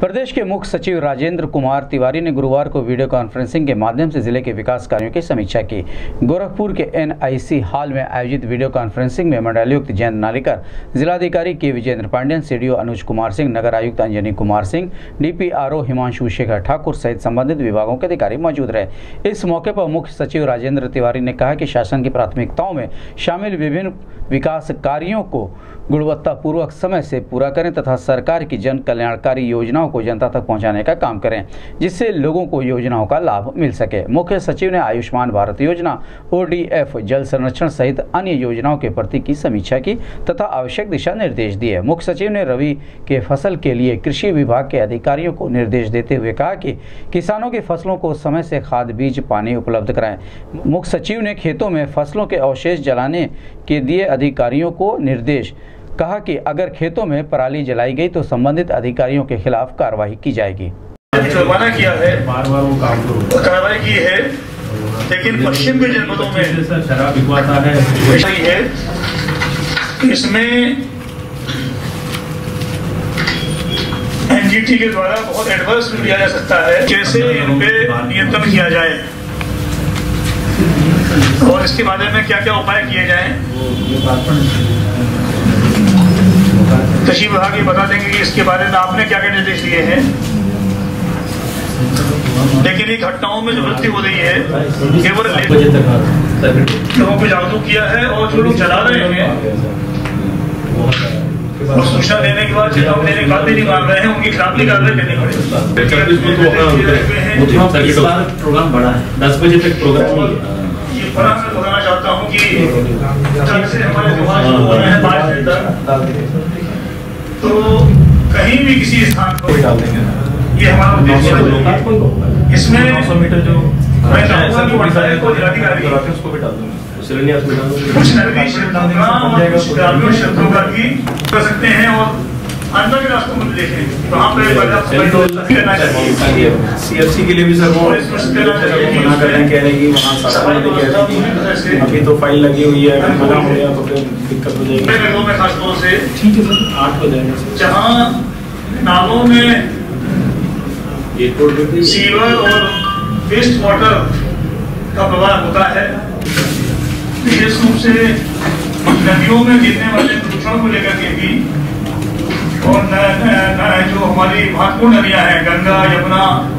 پردیش کے مکھ سچیو راجیندر کمار تیواری نے گروار کو ویڈیو کانفرنسنگ کے مادھیم سے ضلع کے وکاس کاریوں کی سمیچھا کی۔ گورکھپور کے این آئی سی ہال میں آیوجت ویڈیو کانفرنسنگ میں منڈلیکت جینت نالکر ضلع ادھیکاری کے Vijendra Pandian, C D O Anuj Kumar Singh, Nagar آیوکت Anjani Kumar Singh, D P R O Himanshu Shekhar Thakur سہت سمبندت کے ادھیکاری موجود رہے۔ اس موقع پر مکھ سچیو راجیندر تیواری نے کہا کہ شاسن کی پراتھمکتاؤں میں شامل وبھن وکاس کاریوں کو گنوتتا پورک سمے سے پورا کریں تتھا سرکار کی جن کلیانکاری یوجناؤں روی کے فصل کے لیے کشی ویوں کو کسانوں کی فصلوں کو سمے سے کھیتوں میں فصلوں کے اوشیش جلانے کے کہا کہ اگر کھیتوں میں پرالی جلائی گئی تو سمبندت ادھیکاریوں کے خلاف کاروائی کی جائے گی۔ جرمانہ کیا ہے؟ کاروائی کی ہے لیکن پشچم کے میں ہے۔ اس میں کے بہت ایڈوائس لیا جا سکتا ہے کیسے ان نیتم کیا جائے۔ اور اس کے بارے میں کیا کیا اپائے کیے جائیں۔ تشریف اٹھا کے بتا دیں گے کہ اس کے بارے میں آپ نے کیا کیا نردیش دیے ہیں۔ لیکن ایک گھٹناؤں میں جو ہو رہی ہے کہ لوگوں کو جاگروک کیا ہے اور جو لوگ چلا رہے ہیں۔ سوچنا دینے کے بعد بھی نہیں مان رہے ہیں ان کی خلاف بھی رہے کرنی پڑے مطلب اس بار پروگرام بڑا ہے۔ دس بجے تک پروگرام یہ میں بتانا چاہتا ہوں کہ سے ہمارے ہاں۔ ہیں پانچ دن تک تو کہیں بھی کسی استھان کو ڈال دیں گے یہ ہمارا اس میں نو میٹر جو میں چاہوں گا کہ پڑتا ہے تو جراتی کر دیں اس کو بھی ڈال دوں گا۔ کچھ نرمی شرطوں کا کی کر سکتے ہیں اور سی ایف سی کے لیے بھی سر منع کر رہے ہیں کہ ابھی تو فائل لگی ہوئی ہے تو پھر دقت ہو جائے گی۔ جہاں نالوں میں سیور اور ویسٹ واٹر کا مواد ہوتا ہے۔ ندیوں میں گرنے والے دوسروں کو لے کر کے بھی ہے جو ہماری مہتوپورن ندیاں ہیں گنگا یمنا۔